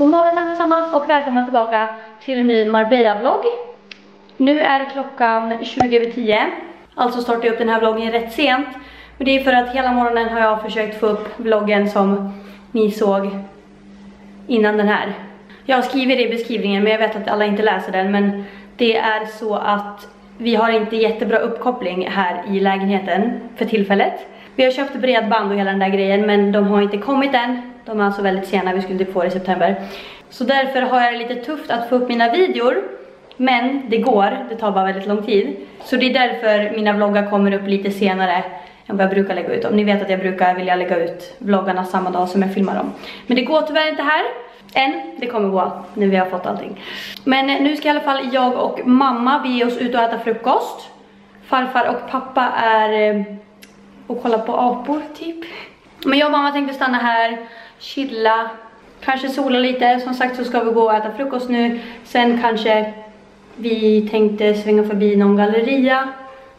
God morgon allesammans och välkomna tillbaka till en ny Marbella-vlogg. Nu är klockan 20 över 10. Alltså startade jag upp den här vloggen rätt sent. Men det är för att hela morgonen har jag försökt få upp vloggen som ni såg innan den här. Jag skriver det i beskrivningen men jag vet att alla inte läser den men det är så att vi har inte jättebra uppkoppling här i lägenheten för tillfället. Vi har köpt bredband och hela den där grejen men de har inte kommit än. De är alltså väldigt sena, vi skulle typ få det i september. Så därför har jag det lite tufft att få upp mina videor. Men det går, det tar bara väldigt lång tid. Så det är därför mina vloggar kommer upp lite senare än vad jag brukar lägga ut dem. Ni vet att jag brukar vilja lägga ut vloggarna samma dag som jag filmar dem. Men det går tyvärr inte här. Än, det kommer gå när vi har fått allting. Men nu ska i alla fall jag och mamma bege oss ut och äta frukost. Farfar och pappa är eh, och kollar på apor typ. Men jag och mamma tänkte stanna här, chilla, kanske sola lite. Som sagt så ska vi gå och äta frukost nu. Sen kanske vi tänkte svänga förbi någon galleria.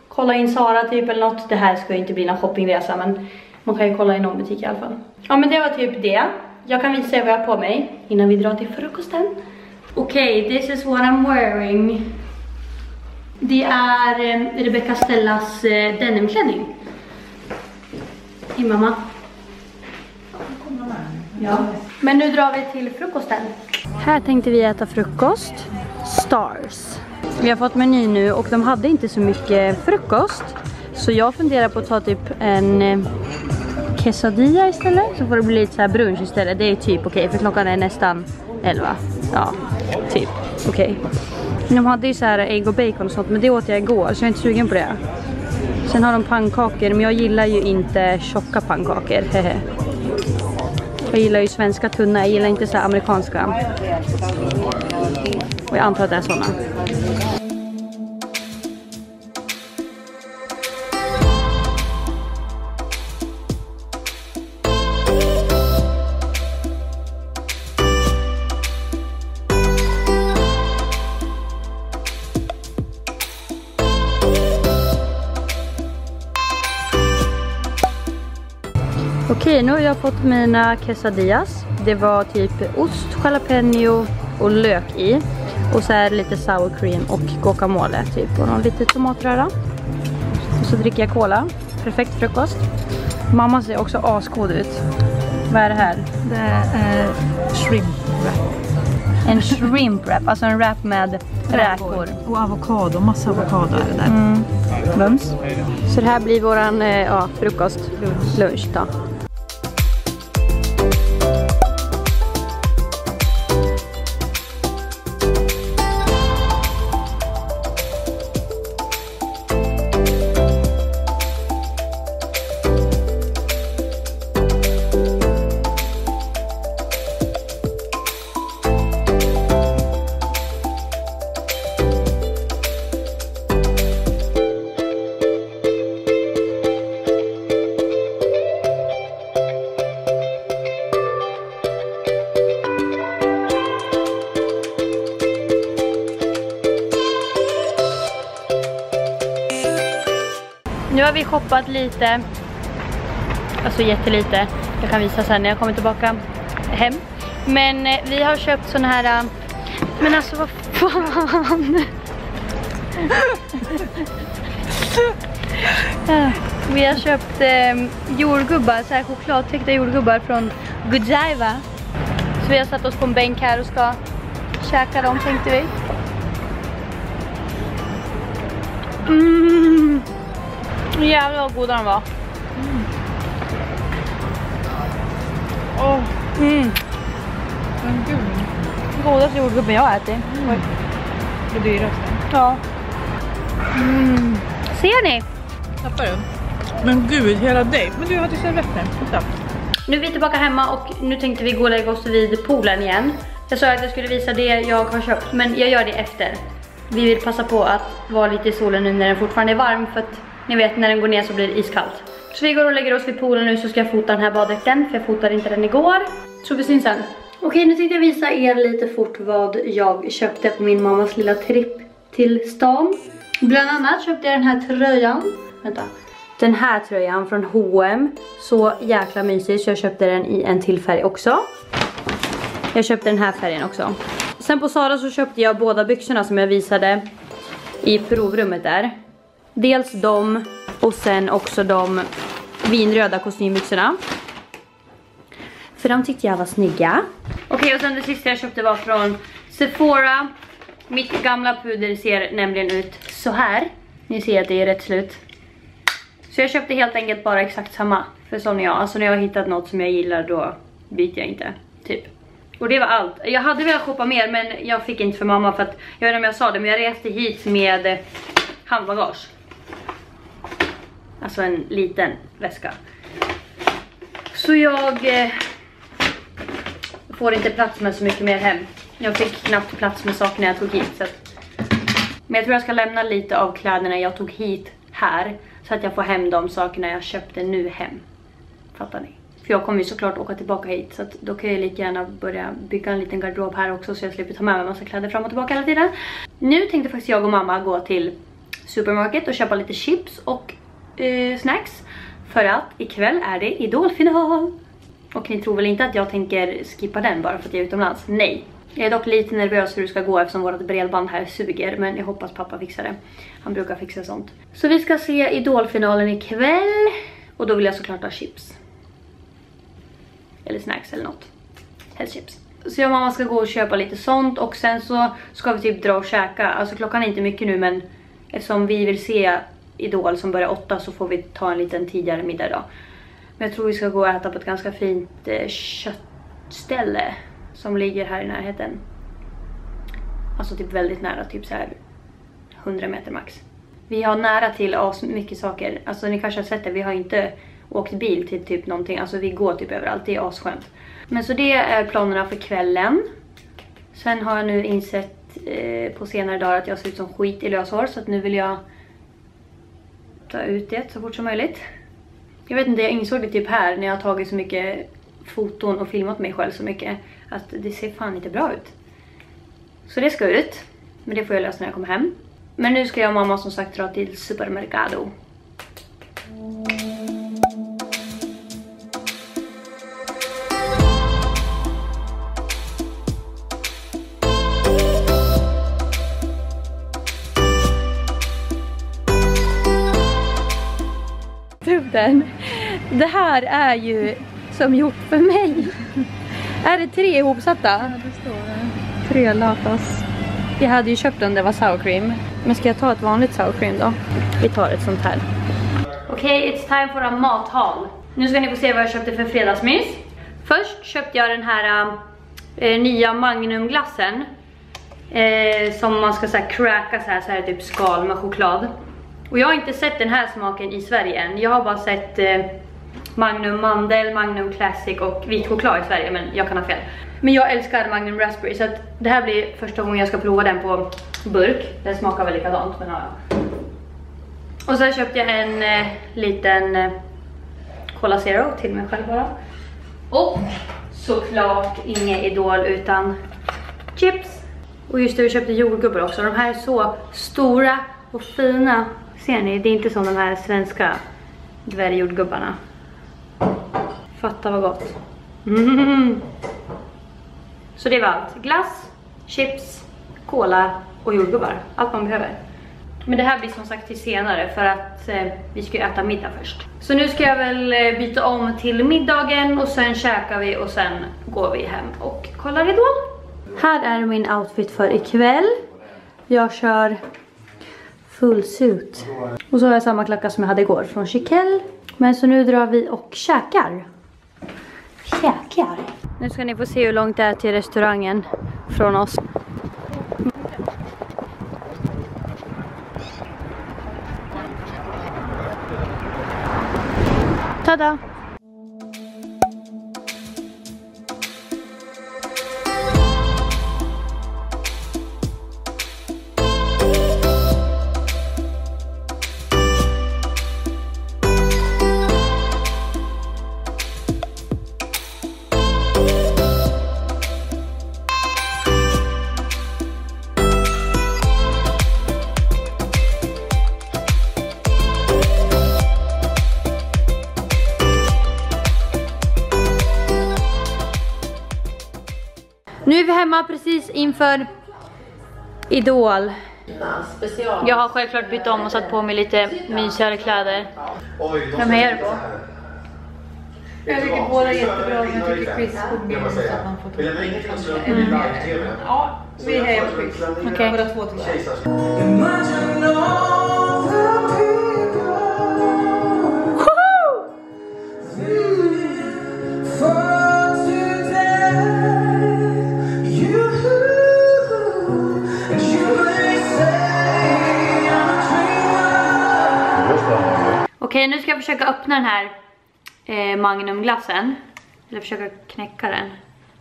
Kolla in Sara typ eller något. Det här ska ju inte bli någon shoppingresa men man kan ju kolla i någon butik i alla fall. Ja men det var typ det. Jag kan visa er vad jag har på mig innan vi drar till frukosten. Okej, okay, this is what I'm wearing. Det är eh, Rebecca Stellas eh, denimklänning. Hej mamma. Ja. Men nu drar vi till frukosten. Här tänkte vi äta frukost. Stars. Vi har fått meny nu och de hade inte så mycket frukost. Så jag funderar på att ta typ en eh, quesadilla istället. Så får det bli lite så här brunch istället. Det är typ okej okay, för klockan är nästan 11. Ja, typ okej. Okay. De hade ju så här ägg och bacon och sånt men det åt jag igår så jag är inte sugen på det. Sen har de pannkakor men jag gillar ju inte tjocka pannkakor. Jag gillar ju svenska tunna, jag gillar inte så amerikanska. Och jag antar att det är såna. Okej, nu har jag fått mina quesadillas. Det var typ ost, jalapeno och lök i. Och så är det lite sour cream och guacamole typ. Och någon lite tomatröra. Och så dricker jag cola. Perfekt frukost. Mamma ser också asgod ut. Vad är det här? Det är shrimp wrap. En shrimp wrap, alltså en wrap med räkor. Och avokado, massa avokado är det där. Mm. Mums. Så det här blir våran eh, ja, frukost, lunch, lunch då. Har vi shoppat lite. Alltså jättelite. Jag kan visa sen när jag kommer tillbaka hem. Men eh, vi har köpt sån här... Eh, men alltså vad fan. Eh, vi har köpt eh, jordgubbar, så här chokladtäckta jordgubbar från Godiva. Så vi har satt oss på en bänk här och ska käka dem tänkte vi. Mm. Jävlar vad goda de var. Mm. Oh. Mm. Men gud. Godaste jordgubben jag har ätit. Mm. Det dyraste. Ja. Mm. Ser ni? Tappar du? Men gud, hela dig. Men du hade servetter. Titta. Nu är vi tillbaka hemma och nu tänkte vi gå och lägga oss vid poolen igen. Jag sa att jag skulle visa det jag har köpt, men jag gör det efter. Vi vill passa på att vara lite i solen nu när den fortfarande är varm för att ni vet när den går ner så blir det iskallt. Så vi går och lägger oss vid poolen nu så ska jag fota den här baddräkten för jag fotade inte den igår. Så vi syns sen. Okej nu tänkte jag visa er lite fort vad jag köpte på min mammas lilla tripp till stan. Bland annat köpte jag den här tröjan. Vänta. Den här tröjan från H&M Så jäkla mysig så jag köpte den i en till färg också. Jag köpte den här färgen också. Sen på Sara så köpte jag båda byxorna som jag visade i provrummet där. Dels de och sen också de vinröda kostymbyxorna. För de tyckte jag var snygga. Okej okay, och sen det sista jag köpte var från Sephora. Mitt gamla puder ser nämligen ut så här. Ni ser att det är rätt slut. Så jag köpte helt enkelt bara exakt samma. För som jag, alltså när jag har hittat något som jag gillar då byter jag inte. Typ. Och det var allt. Jag hade velat shoppa mer men jag fick inte för mamma för att, jag vet inte om jag sa det men jag reste hit med handbagage. Alltså en liten väska. Så jag eh, får inte plats med så mycket mer hem. Jag fick knappt plats med sakerna jag tog hit. Så att... Men jag tror jag ska lämna lite av kläderna jag tog hit här. Så att jag får hem de sakerna jag köpte nu hem. Fattar ni? För jag kommer ju såklart åka tillbaka hit så att då kan jag lika gärna börja bygga en liten garderob här också så jag slipper ta med mig massa kläder fram och tillbaka hela tiden. Nu tänkte faktiskt jag och mamma gå till supermarket och köpa lite chips och eh, snacks. För att ikväll är det idolfinal. Och ni tror väl inte att jag tänker skippa den bara för att jag är utomlands? Nej. Jag är dock lite nervös hur det ska gå eftersom vårt bredband här suger. Men jag hoppas pappa fixar det. Han brukar fixa sånt. Så vi ska se idolfinalen ikväll. Och då vill jag såklart ha chips. Eller snacks eller något. Helst chips. Så jag och mamma ska gå och köpa lite sånt och sen så ska vi typ dra och käka. Alltså klockan är inte mycket nu men eftersom vi vill se Idol som börjar åtta så får vi ta en liten tidigare middag idag. Men jag tror vi ska gå och äta på ett ganska fint eh, köttställe som ligger här i närheten. Alltså typ väldigt nära, typ så här 100 meter max. Vi har nära till oss mycket saker. Alltså ni kanske har sett det, vi har inte åkt bil till typ någonting. Alltså vi går typ överallt, det är asskönt. Men så det är planerna för kvällen. Sen har jag nu insett eh, på senare dagar att jag ser ut som skit i löshår så att nu vill jag ta ut det så fort som möjligt. Jag vet inte, jag insåg det typ här när jag har tagit så mycket foton och filmat mig själv så mycket att det ser fan inte bra ut. Så det ska ut. Men det får jag lösa när jag kommer hem. Men nu ska jag och mamma som sagt dra till Supermercado. Den. Det här är ju som gjort för mig. är det tre ihopsatta? Ja, det står det. Tre latas. Jag hade ju köpt den, det var sour cream. Men ska jag ta ett vanligt sour cream då? Vi tar ett sånt här. Okej, okay, it's time for a mathall. Nu ska ni få se vad jag köpte för fredagsmys. Först köpte jag den här äh, nya magnumglassen. Äh, som man ska så här, cracka så här, så här typ skal med choklad. Och jag har inte sett den här smaken i Sverige än. Jag har bara sett eh, Magnum Mandel, Magnum Classic och vit choklad i Sverige, men jag kan ha fel. Men jag älskar Magnum Raspberry så att det här blir första gången jag ska prova den på burk. Den smakar väl likadant, men ja. Och sen köpte jag en eh, liten eh, Cola Zero till mig själv bara. Och såklart inget Idol utan chips. Och just det, vi köpte jordgubbar också. De här är så stora och fina. Ser ni? Det är inte som de här svenska dvärgjordgubbarna. Fatta vad gott. Mm. Så det var allt. Glass, chips, cola och jordgubbar. Allt man behöver. Men det här blir som sagt till senare för att eh, vi ska äta middag först. Så nu ska jag väl eh, byta om till middagen och sen käkar vi och sen går vi hem och kollar Idol. Här är min outfit för ikväll. Jag kör full suit. Och så har jag samma klackar som jag hade igår från Chiquel. Men så nu drar vi och käkar. Käkar. Nu ska ni få se hur långt det är till restaurangen från oss. Tada! Är vi hemma precis inför Idol. Jag har självklart bytt om och satt på mig lite mysigare kläder. Vem hejar du på? Jag tycker båda är jättebra men jag tycker Chris borde så att man får ta kanske ännu mer. Ja, vi hejar på Chris. Okej. Båda två tycker jag. Okej, nu ska jag försöka öppna den här eh, Magnumglassen. Eller försöka knäcka den.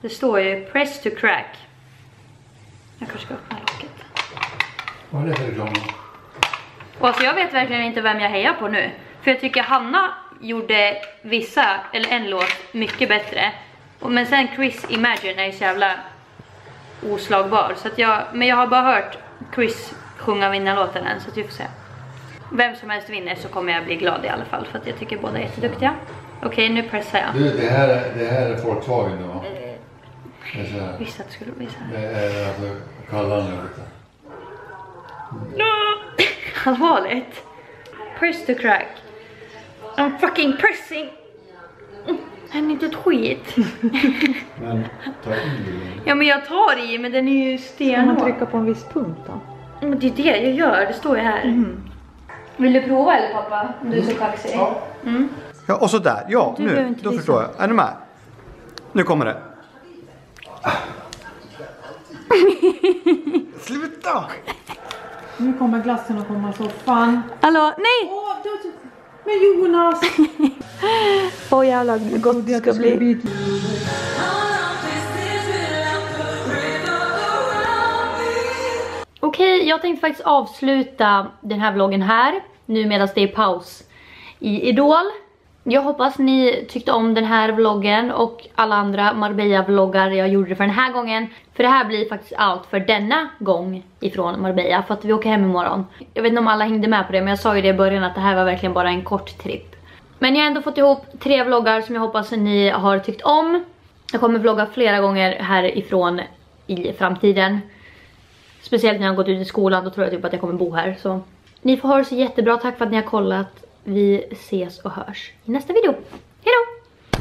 Det står ju press to crack. Jag kanske ska öppna locket. Vad är det för reklam? Och alltså jag vet verkligen inte vem jag hejar på nu. För jag tycker Hanna gjorde vissa, eller en låt, mycket bättre. Men sen Chris Imagine är så jävla oslagbar. Så att jag, men jag har bara hört Chris sjunga vinnarlåten än, så att vi får se. Vem som helst vinner så kommer jag bli glad i alla fall för att jag tycker båda är jätteduktiga. Okej, nu pressar jag. Du, det här, är- det här är Volkswagen då? va? Det är så här. Visste att det skulle bli så här. Det är alltså kallan lite. Allvarligt. Press to crack. I'm fucking pressing. Mm, Den är inte ett skit. Men ta in det. Ja men jag tar i men den är ju Kan man stenhård. trycka på en viss punkt då? Men det är det jag gör, det står ju här. Vill du prova eller pappa? Om du är så kaxig. Mm. Ja, och så där. Ja, Du nu. Då förstår jag. Är ni med? Nu kommer det. Sluta! Nu kommer glassen och komma så fan. Hallå, nej! Åh, typ... Men Jonas! Åh jävlar hur gott det ska bli. Okej, jag tänkte faktiskt avsluta den här vloggen här. Nu medan det är paus i Idol. Jag hoppas ni tyckte om den här vloggen och alla andra Marbella-vloggar jag gjorde för den här gången. För det här blir faktiskt allt för denna gång ifrån Marbella för att vi åker hem imorgon. Jag vet inte om alla hängde med på det men jag sa ju det i början att det här var verkligen bara en kort tripp. Men jag har ändå fått ihop tre vloggar som jag hoppas ni har tyckt om. Jag kommer vlogga flera gånger härifrån i framtiden. Speciellt när jag har gått ut i skolan, då tror jag typ att jag kommer bo här. Så ni får ha det så jättebra, tack för att ni har kollat. Vi ses och hörs i nästa video.